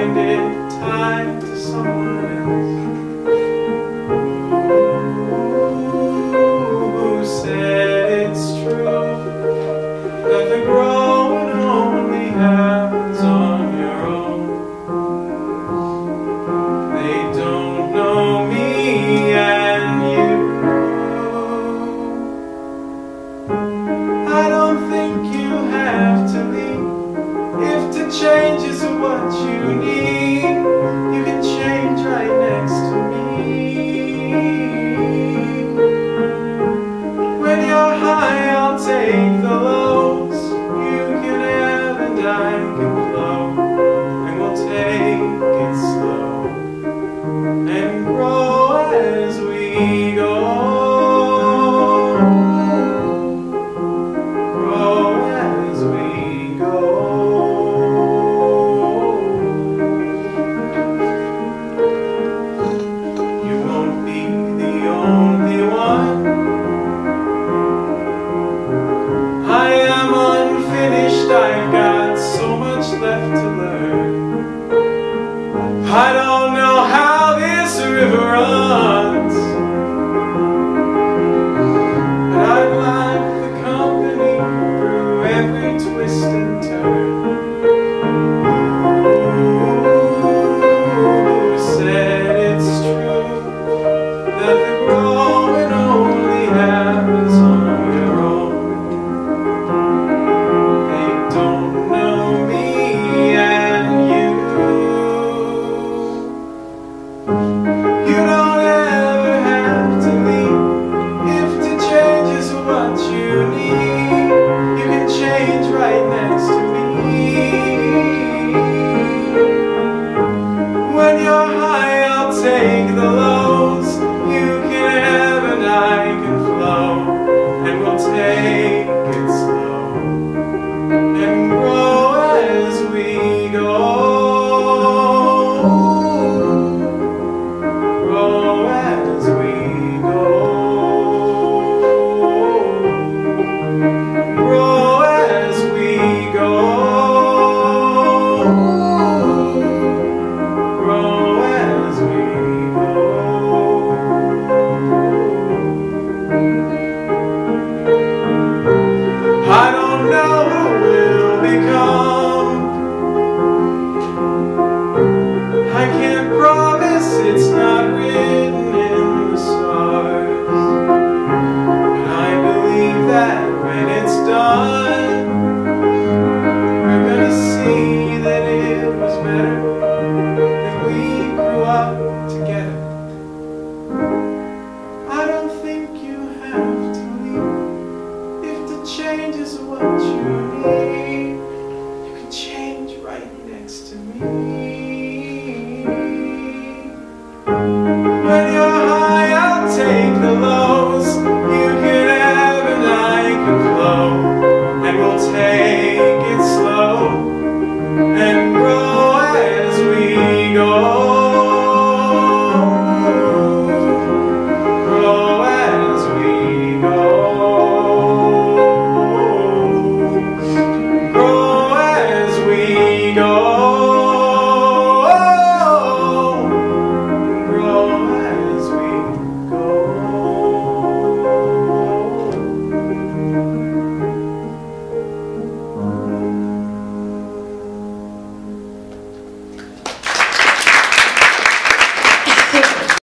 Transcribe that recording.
blinded, tied to someone else. Take the